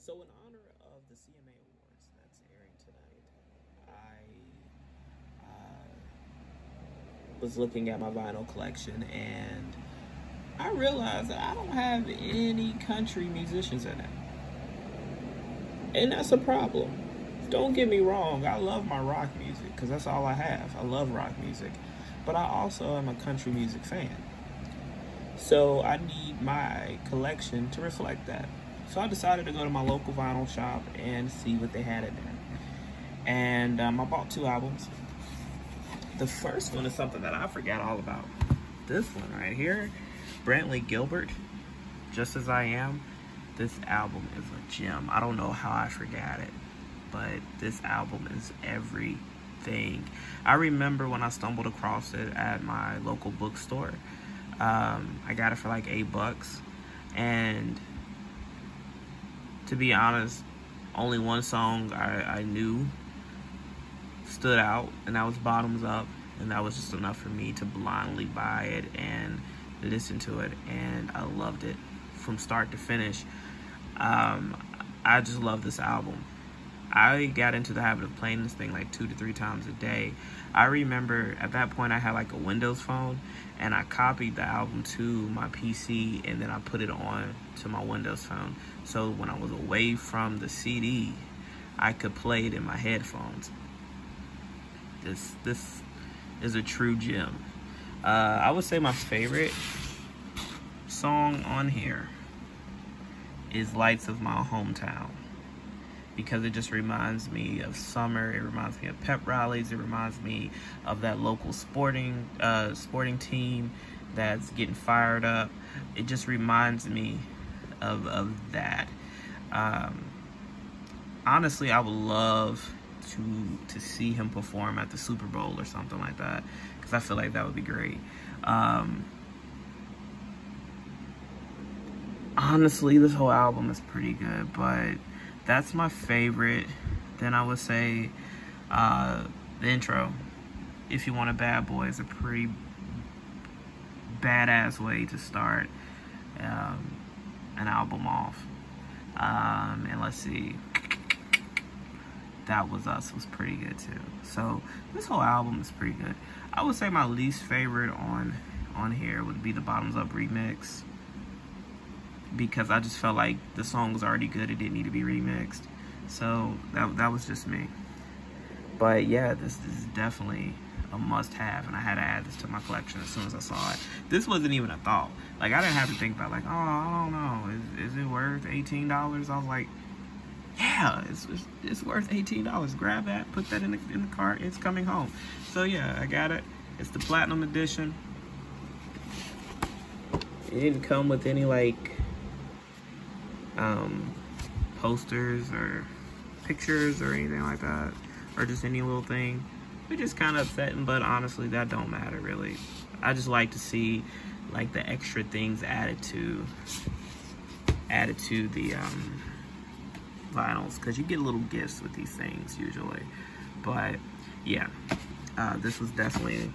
So in honor of the CMA Awards that's airing tonight, I uh, was looking at my vinyl collection and I realized that I don't have any country musicians in it. And that's a problem. Don't get me wrong, I love my rock music because that's all I have. I love rock music. But I also am a country music fan. So I need my collection to reflect that. So I decided to go to my local vinyl shop and see what they had in there. And um, I bought two albums. The first one is something that I forgot all about. This one right here, Brantley Gilbert, Just As I Am. This album is a gem. I don't know how I forgot it, but this album is everything. I remember when I stumbled across it at my local bookstore. Um, I got it for like eight bucks. And to be honest, only one song I, I knew stood out, and that was Bottoms Up. And that was just enough for me to blindly buy it and listen to it. And I loved it from start to finish. Um, I just love this album. I got into the habit of playing this thing like two to three times a day. I remember at that point I had like a Windows phone and I copied the album to my PC and then I put it on to my Windows phone. So when I was away from the CD, I could play it in my headphones. This this is a true gem. Uh, I would say my favorite song on here is Lights of My Hometown because it just reminds me of summer. It reminds me of pep rallies. It reminds me of that local sporting uh, sporting team that's getting fired up. It just reminds me of, of that. Um, honestly, I would love to to see him perform at the Super Bowl or something like that because I feel like that would be great. Um, honestly, this whole album is pretty good, but that's my favorite. Then I would say uh, the intro, If You Want a Bad Boy, is a pretty badass way to start um, an album off. Um, and let's see, That Was Us was pretty good too. So this whole album is pretty good. I would say my least favorite on on here would be the Bottoms Up remix because I just felt like the song was already good. It didn't need to be remixed. So that, that was just me. But yeah, this, this is definitely a must-have, and I had to add this to my collection as soon as I saw it. This wasn't even a thought. Like, I didn't have to think about, like, oh, I don't know, is, is it worth $18? I was like, yeah, it's, it's, it's, worth $18. Grab that, put that in the, in the cart, it's coming home. So yeah, I got it. It's the Platinum Edition. It didn't come with any, like, um, posters or pictures or anything like that, or just any little thing. It's just kind of upsetting, but honestly, that don't matter really. I just like to see like the extra things added to added to the um, vinyls because you get little gifts with these things usually. But yeah, uh, this was definitely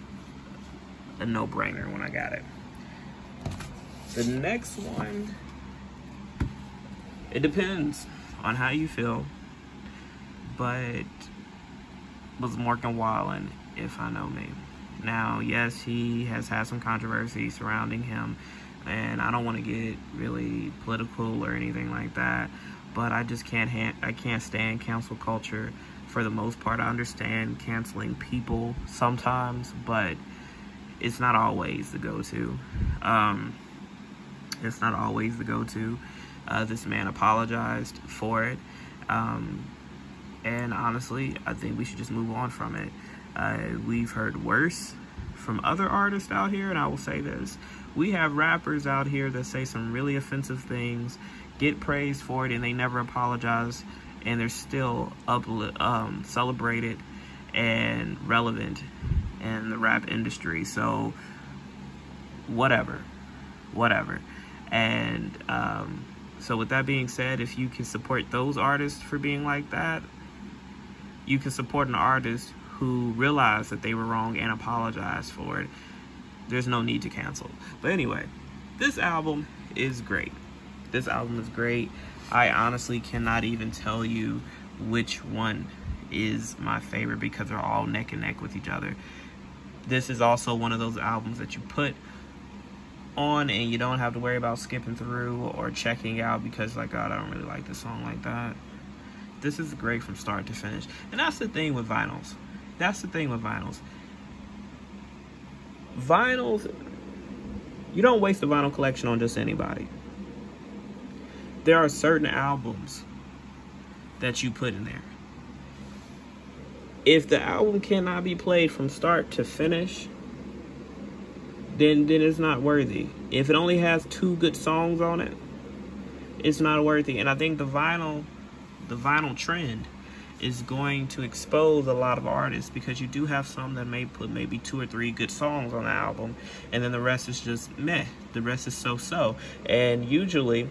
a no-brainer when I got it. The next one it depends on how you feel, but was Morgan Wallen, if I know me. Now, yes, he has had some controversy surrounding him, and I don't want to get really political or anything like that, but I just can't I can't stand cancel culture. For the most part, I understand canceling people sometimes, but it's not always the go-to. Um, it's not always the go-to. Uh, this man apologized for it. Um, and honestly, I think we should just move on from it. Uh, we've heard worse from other artists out here, and I will say this. We have rappers out here that say some really offensive things, get praised for it, and they never apologize, and they're still up, um, celebrated and relevant in the rap industry. So, whatever. Whatever. And, um, so with that being said, if you can support those artists for being like that, you can support an artist who realized that they were wrong and apologized for it. There's no need to cancel. But anyway, this album is great. This album is great. I honestly cannot even tell you which one is my favorite because they're all neck and neck with each other. This is also one of those albums that you put on and you don't have to worry about skipping through or checking out because like God, I don't really like this song like that. This is great from start to finish. And that's the thing with vinyls. That's the thing with vinyls. Vinyls you don't waste a vinyl collection on just anybody. There are certain albums that you put in there. If the album cannot be played from start to finish, then then it's not worthy. If it only has two good songs on it, it's not worthy. And I think the vinyl the vinyl trend is going to expose a lot of artists because you do have some that may put maybe two or three good songs on the album and then the rest is just meh. The rest is so-so. And usually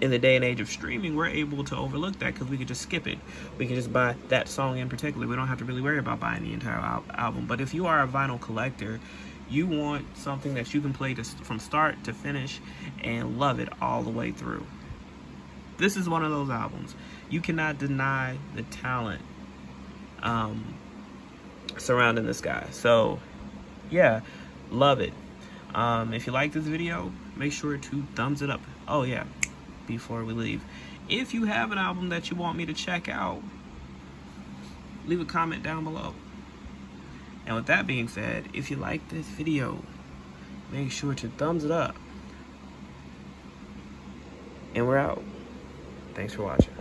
in the day and age of streaming, we're able to overlook that because we can just skip it. We can just buy that song in particular. We don't have to really worry about buying the entire al album. But if you are a vinyl collector, you want something that you can play to, from start to finish and love it all the way through. This is one of those albums. You cannot deny the talent um, surrounding this guy. So, yeah, love it. Um, if you like this video, make sure to thumbs it up. Oh, yeah, before we leave. If you have an album that you want me to check out, leave a comment down below. And with that being said, if you like this video, make sure to thumbs it up. And we're out. Thanks for watching.